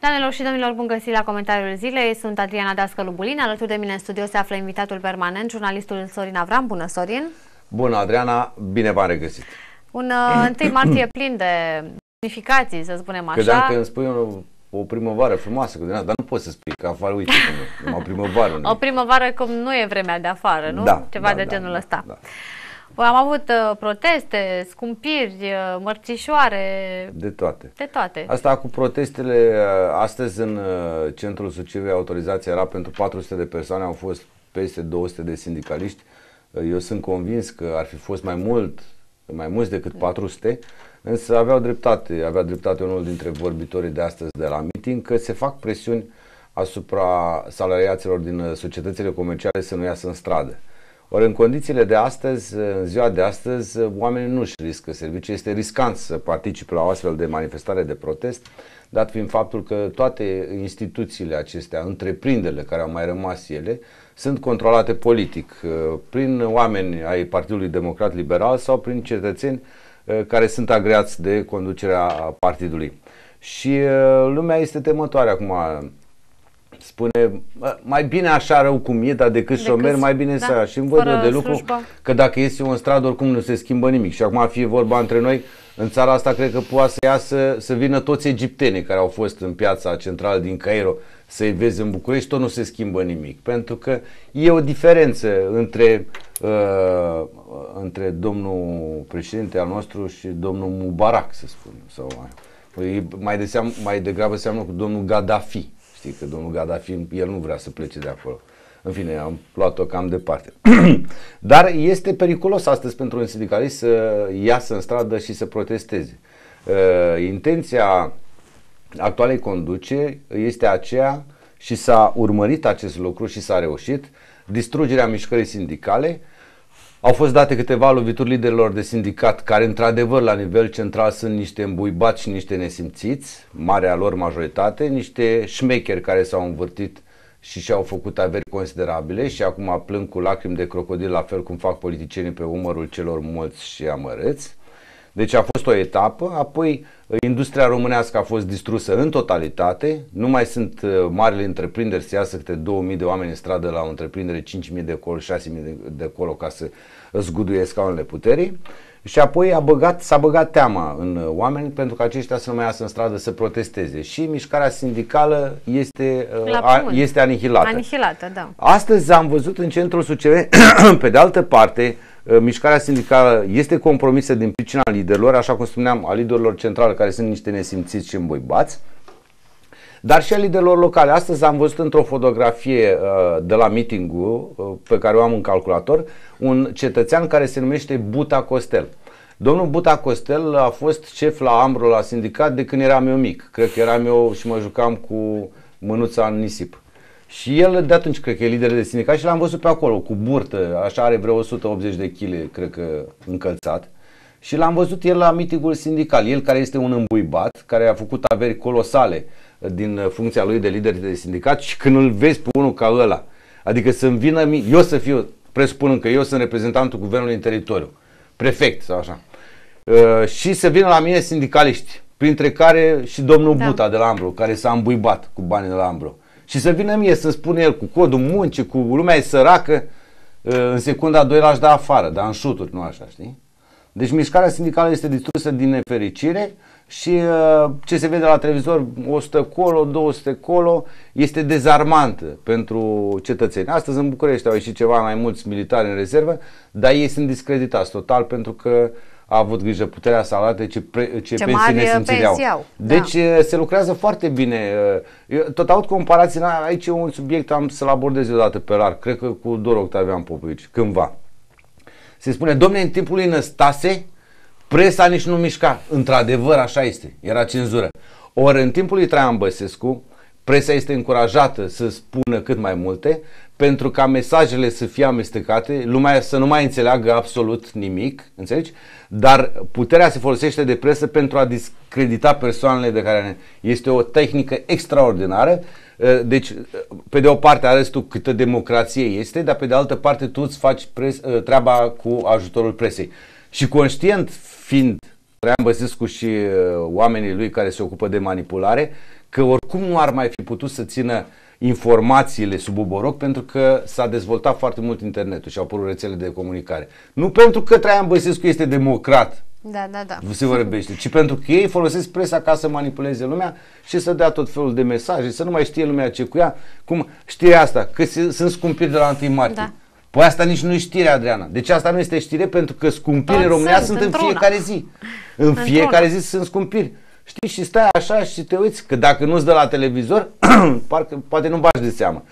Doamnelor și domnilor, bun găsit la comentariul zilei. Sunt Adriana Dascălu Bulin. Alături de mine în studio se află invitatul permanent, jurnalistul Sorin Avram. Bună, Sorin! Bună, Adriana! Bine v-am regăsit! Un uh, 1 martie plin de semnificații, să spunem așa. Credeam că îmi spui o, o primăvară frumoasă, dar nu poți să spui că afară, uite, cum, o primăvară. O primăvară cum nu e vremea de afară, nu? Da, Ceva da, de da, genul da, ăsta. Da. Am avut uh, proteste, scumpiri, uh, mărțișoare, De toate. de toate. Asta cu protestele, uh, astăzi în uh, centrul Suceavei autorizația era pentru 400 de persoane, au fost peste 200 de sindicaliști. Uh, Eu sunt convins că ar fi fost mai mult, mai mulți decât 400, însă aveau dreptate, avea dreptate unul dintre vorbitorii de astăzi de la meeting că se fac presiuni asupra salariaților din uh, societățile comerciale să nu iasă în stradă. Ori în condițiile de astăzi, în ziua de astăzi, oamenii nu își riscă serviciu. Este riscant să participe la o astfel de manifestare de protest, dat fiind faptul că toate instituțiile acestea, întreprinderile care au mai rămas ele, sunt controlate politic, uh, prin oameni ai Partidului Democrat Liberal sau prin cetățeni uh, care sunt agreați de conducerea partidului. Și uh, lumea este temătoare acum spune "Bă, mai bine așa rău cum e, dar decât, Decât- șomer, mai bine da, să Și îmi văd fără eu de lucru slujbă. că dacă iese eu în stradă, oricum nu se schimbă nimic. Și acum fie vorba între noi, în țara asta cred că poate să iasă, să vină toți egiptenii care au fost în piața centrală din Cairo să-i vezi în București, tot nu se schimbă nimic. Pentru că e o diferență între, uh, între domnul președinte al nostru și domnul Mubarak, să spunem. Sau mai, e mai, de seam, mai degrabă seamănă cu domnul Gaddafi. Știi că domnul Gaddafi, el nu vrea să plece de acolo. În fine, am luat-o cam departe. Dar este periculos astăzi pentru un sindicalist să iasă în stradă și să protesteze. Uh, intenția actualei conduceri este aceea și s-a urmărit acest lucru și s-a reușit distrugerea mișcării sindicale. Au fost date câteva lovituri liderilor de sindicat care într-adevăr la nivel central sunt niște îmbuibați și niște nesimțiți, marea lor majoritate, niște șmecheri care s-au învârtit și și-au făcut averi considerabile și acum plâng cu lacrimi de crocodil la fel cum fac politicienii pe umărul celor mulți și amărâți. Deci a fost o etapă, apoi uh, industria românească a fost distrusă în totalitate, nu mai sunt uh, marile întreprinderi să iasă câte 2000 de oameni în stradă la o întreprindere, 5000 de acolo, 6000 de, de acolo ca să zguduie scaunele puterii și apoi a băgat, s-a băgat teama în uh, oameni pentru că aceștia să nu mai iasă în stradă să protesteze și mișcarea sindicală este, uh, La a, pământ. este anihilată. Anihilată, da. Astăzi am văzut în centrul Suceave, pe de altă parte, uh, mișcarea sindicală este compromisă din pricina liderilor, așa cum spuneam, a liderilor centrale care sunt niște nesimțiți și îmboibați, dar și a liderilor locale. Astăzi am văzut într-o fotografie uh, de la meeting-ul uh, pe care o am în calculator un cetățean care se numește Buta Costel. Domnul Buta Costel a fost șef la Ambro la sindicat de când eram eu mic. Cred că eram eu și mă jucam cu mânuța în nisip. Și el de atunci cred că e lider de sindicat și l-am văzut pe acolo cu burtă, așa are vreo 180 de kg, cred că încălțat. Și l-am văzut el la mitingul sindical, el care este un îmbuibat, care a făcut averi colosale din uh, funcția lui de lider de sindicat și când îl vezi pe unul ca ăla, adică să-mi vină mie, eu să fiu, presupunând că eu sunt reprezentantul guvernului în teritoriu, prefect sau așa, uh, și să vină la mine sindicaliști, printre care și domnul Da. da. Buta de la Ambro, care s-a îmbuibat cu banii de la Ambro. Și să vină mie să spune el cu codul muncii, cu lumea e săracă, uh, în secunda a 2 l-aș da afară, dar în șuturi, nu așa, știi? Deci mișcarea sindicală este distrusă din nefericire și uh, ce se vede la televizor, 100 colo, 200 colo, este dezarmantă pentru cetățeni. Astăzi în București au ieșit ceva mai mulți militari în rezervă, dar ei sunt discreditați total pentru că a avut grijă puterea să arate ce, pre, ce, Ce pensii mari, uh, nesimțiri au. pensii au, da. Deci uh, se lucrează foarte bine. Uh, Eu tot aud comparații, na, aici e un subiect, am să-l abordez eu odată pe larg, cred că cu Dor Octavian Popovici, cândva. Se spune, domne, în timpul lui Năstase, presa nici nu mișca. Într-adevăr, așa este. Era cenzură. Ori în timpul lui Traian Băsescu, presa este încurajată să spună cât mai multe, pentru ca mesajele să fie amestecate, lumea să nu mai înțeleagă absolut nimic, înțelegi? Dar puterea se folosește de presă pentru a discredita persoanele de care este o tehnică extraordinară. Uh, deci, uh, pe de o parte arăți tu câtă democrație este, dar pe de altă parte tu îți faci pres, uh, treaba cu ajutorul presei. Și conștient fiind Traian Băsescu și oamenii lui care se ocupă de manipulare, că oricum nu ar mai fi putut să țină informațiile sub oboroc pentru că s-a dezvoltat foarte mult internetul și au apărut rețele de comunicare. Nu pentru că Traian Băsescu este democrat, da, da, da. se vorbește, ci pentru că ei folosesc presa ca să manipuleze lumea și să dea tot felul de mesaje, să nu mai știe lumea ce cu ea. Cum știe asta? Că sunt scumpiri de la 1 martie. Da. Păi asta nici nu e știre, Adriana. Deci asta nu este știre pentru că scumpiri în România sunt, sunt în fiecare zi. În fiecare zi sunt scumpiri. Știi, și stai așa și te uiți că dacă nu-ți dă la televizor, parcă, poate nu bagi de seamă.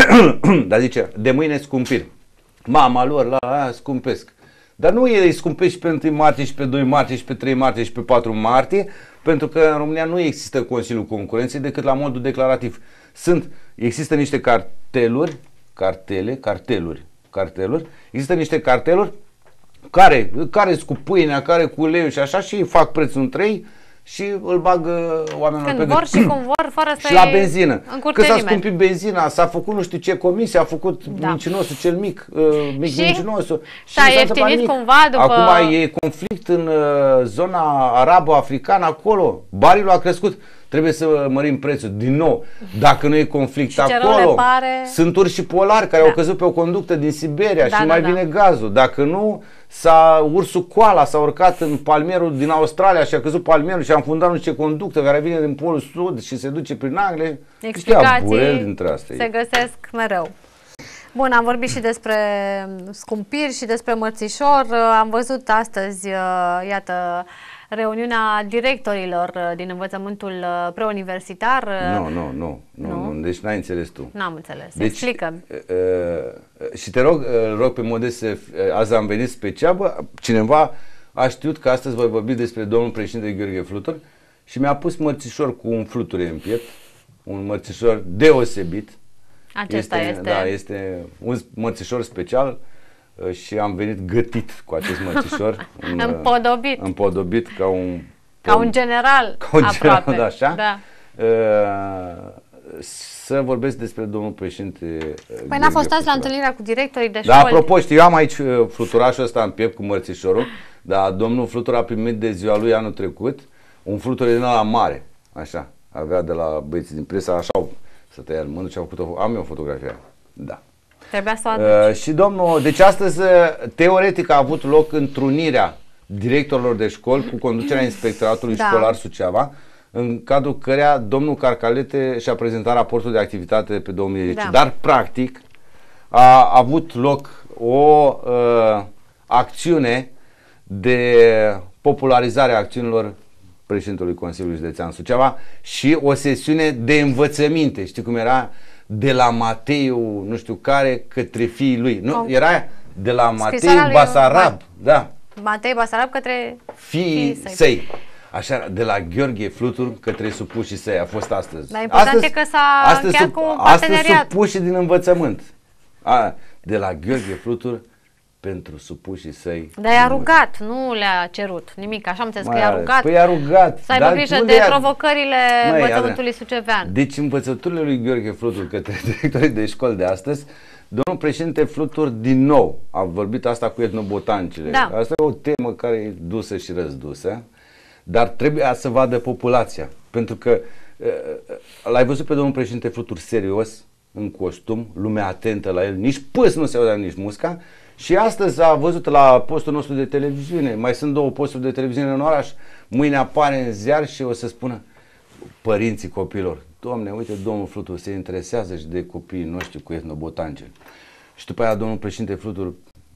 Dar zice, de mâine scumpiri. Mama lor, la aia scumpesc. Dar nu ei scumpești pe 1 martie și pe 2 martie și pe 3 martie și pe 4 martie, pentru că în România nu există Consiliul Concurenței decât la modul declarativ. Sunt, există niște carteluri, cartele, carteluri, carteluri, există niște carteluri care, care cu pâinea, care cu uleiul și așa și fac prețul în 3 și îl bagă oamenilor Când pe vor și cum vor, fără să Și la benzină. Că s-a scumpit benzina, s-a făcut nu știu ce comisie, a făcut da. mincinosul cel mic, uh, mic și mincinosul. Și s-a ieftinit cumva după... Acum e conflict în uh, zona arabo-africană, acolo. Barilul a crescut. Trebuie să mărim prețul din nou. Dacă nu e conflict și acolo, pare... sunt urși polari care da. au căzut pe o conductă din Siberia da, și da, mai da. vine gazul. Dacă nu, s-a, ursul coala s-a urcat în palmierul din Australia și a căzut palmierul și a înfundat nu ce conductă care vine din polul sud și se duce prin Anglia. Explicații dintre astea. se găsesc mereu. Bun, am vorbit și despre scumpiri și despre mărțișor. Am văzut astăzi, iată, reuniunea directorilor din învățământul preuniversitar. Nu, nu, nu, nu, nu. deci n-ai înțeles tu. N-am înțeles. Deci, Explică. Uh, uh, și te rog, uh, rog pe modest să, uh, azi am venit special, bă, cineva a știut că astăzi voi vorbi despre domnul președinte Gheorghe Flutur și mi-a pus mărțișor cu un fluture în piept, un mărțișor deosebit. Acesta este, este. Da, este un mărțișor special uh, și am venit gătit cu acest mărțișor. un, uh, împodobit. Împodobit ca un... Ca un general ca un aproape. General, da, așa. Da. Uh, să vorbesc despre domnul președinte. Păi n-a fost azi la întâlnirea cu directorii de da, școli. Da, apropo, știu, eu am aici fluturașul ăsta în piept cu mărțișorul, dar domnul Flutur a primit de ziua lui anul trecut un flutur din la mare, așa, avea de la băieții din presă, așa, să tăia în mână și a făcut o, am eu o fotografie. Da. Trebuia să o aduci. Uh, și domnul, deci astăzi, uh, teoretic, a avut loc întrunirea directorilor de școli cu conducerea inspectoratului da. școlar Suceava, în cadrul căreia domnul Carcalete și-a prezentat raportul de activitate pe 2010. Da. Dar, practic, a avut loc o uh, acțiune de popularizare a acțiunilor președintelui Consiliului Județean Suceava și o sesiune de învățăminte. Știi cum era? De la Mateiu, nu știu care, către fiii lui. Nu, era de la Mateiu Basarab. Da. Matei Basarab către fiii, fiii săi. Așa, de la Gheorghe Flutur către supușii săi a fost astăzi. Dar important astăzi, e că s-a încheiat cu un parteneriat. Astăzi supușii din învățământ. A, de la Gheorghe Flutur pentru supușii săi. Dar i-a rugat, nu le-a cerut nimic, așa am înțeles că i-a rugat. Păi i-a rugat. Să aibă grijă de provocările Măi, învățământului sucevean. Deci învățăturile lui Gheorghe Flutur către directorii de școli de astăzi, domnul președinte Flutur din nou a vorbit asta cu etnobotanicile. Da. Asta e o temă care e dusă și răzdusă, dar trebuie să vadă populația. Pentru că l-ai văzut pe domnul președinte Flutur serios, în costum, lumea atentă la el, nici pâs nu se audea, nici musca, și astăzi a văzut la postul nostru de televiziune, mai sunt două posturi de televiziune în oraș, mâine apare în ziar și o să spună părinții copilor, domne, uite, domnul Flutur se interesează și de copiii noștri cu etnobotanice. Și după aia domnul președinte Flutur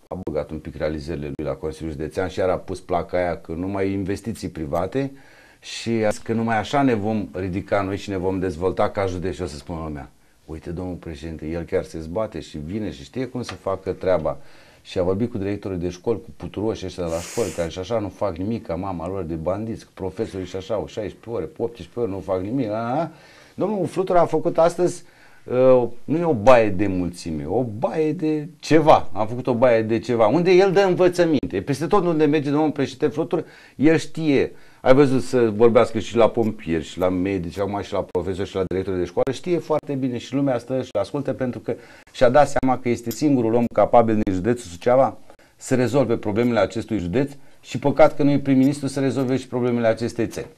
a băgat un pic realizările lui la Consiliul Județean și iar a pus placa aia că numai investiții private și a zis că numai așa ne vom ridica noi și ne vom dezvolta ca județ și o să spună lumea. Uite, domnul președinte, el chiar se zbate și vine și știe cum să facă treaba și a vorbit cu directorii de școli, cu puturoși ăștia de la școli, care și așa nu fac nimic, ca mama lor de bandiți, cu profesorii și așa, 16 ore, 18 ore, nu fac nimic, a, Domnul Flutur a făcut astăzi Uh, nu e o baie de mulțime, o baie de ceva. Am făcut o baie de ceva, unde el dă învățăminte. Peste tot unde merge domnul președinte Flutur, el știe. Ai văzut să vorbească și la pompieri, și la medici, acum și la profesori, și la directori de școală. Știe foarte bine și lumea stă și ascultă pentru că și-a dat seama că este singurul om capabil din județul Suceava să rezolve problemele acestui județ și păcat că nu e prim-ministru să rezolve și problemele acestei țări.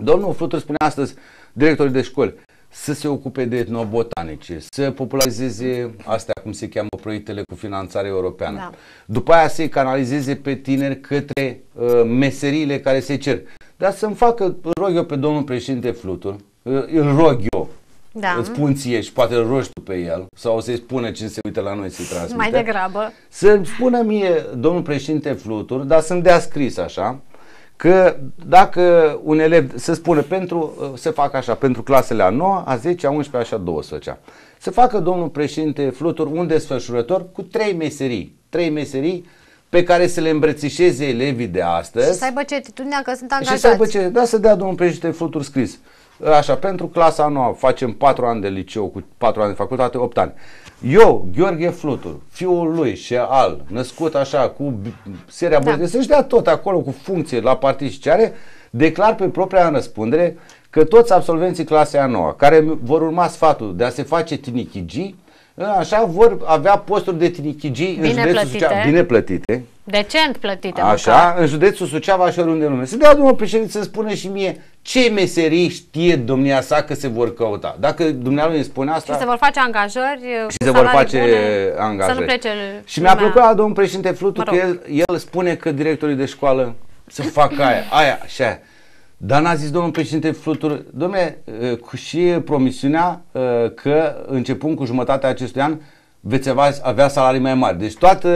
Domnul Flutur spune astăzi directorii de școli, să se ocupe de etnobotanice, să popularizeze astea cum se cheamă proiectele cu finanțare europeană. Da. După aia să-i canalizeze pe tineri către uh, meseriile care se cer. Dar să-mi facă, îl rog eu pe domnul președinte Flutur, uh, îl rog eu, da. îți spun ție și poate îl rogi tu pe el sau să-i spună cine se uită la noi să-i transmite. Mai degrabă. Să-mi spună mie domnul președinte Flutur, dar să-mi dea scris așa, că dacă un elev, să spună pentru, să facă așa, pentru clasele a 9, a 10, a 11, așa 12 să facă domnul președinte Flutur un desfășurător cu trei meserii, trei meserii pe care să le îmbrățișeze elevii de astăzi. Și să aibă certitudinea că sunt angajați. Și să aibă ce, da, să dea domnul președinte Flutur scris. Așa, pentru clasa nouă facem 4 ani de liceu cu 4 ani de facultate, 8 ani. Eu, Gheorghe Flutur, fiul lui și al, născut așa cu seria da. Băie, să-și dea tot acolo cu funcție la partid și ce are, declar pe propria răspundere că toți absolvenții clasei a noua, care vor urma sfatul de a se face tinichigi, așa vor avea posturi de tinichigi bine în județul plătite. Suceava, bine plătite. Decent plătite. Așa, măcar. în județul Suceava și oriunde lume. Să dea domnul președinte să spună și mie ce meserii știe domnia sa că se vor căuta. Dacă dumnealui îmi spune asta... Și se vor face angajări Și se vor face bune, angajări. Să nu plece Și mi-a plăcut la domnul președinte Flutu mă rog. că el, el spune că directorii de școală să facă aia, aia și aia. Dar n-a zis domnul președinte Flutur, domnule, cu și promisiunea că începând cu jumătatea acestui an veți avea salarii mai mari. Deci toată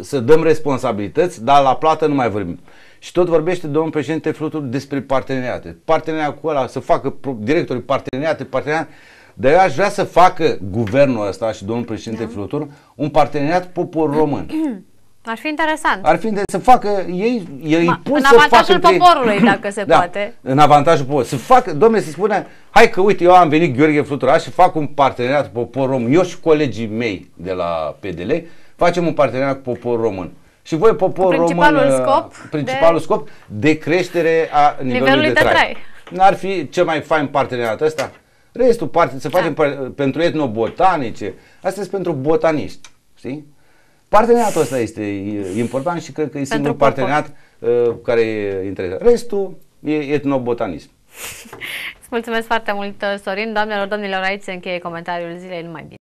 să dăm responsabilități, dar la plată nu mai vorbim. Și tot vorbește domnul președinte Flutur despre parteneriate. Parteneriat cu ăla, să facă directorii parteneriate, parteneriate. Dar eu aș vrea să facă guvernul ăsta și domnul președinte da. Flutur un parteneriat popor român. Ar fi interesant. Ar fi de să facă ei, ei Ma, pun în să avantajul facă poporului, între... dacă se da, poate. În avantajul poporului. Să facă, domnule, să spune, hai că uite, eu am venit Gheorghe Flutura și fac un parteneriat cu popor român. Eu și colegii mei de la PDL facem un parteneriat cu popor român. Și voi, popor principalul român, scop principalul de... scop de creștere a nivelului, nivelului de, de trai. trai. N-ar fi cel mai fain parteneriat ăsta? Restul parte, să facem da. pentru etnobotanice, asta este pentru botaniști, știi? Parteneriatul ăsta este important și cred că e singurul parteneriat uh, care e interesant. Restul e etnobotanism. Îți mulțumesc foarte mult, Sorin. Doamnelor, domnilor, aici se încheie comentariul zilei. Numai bine.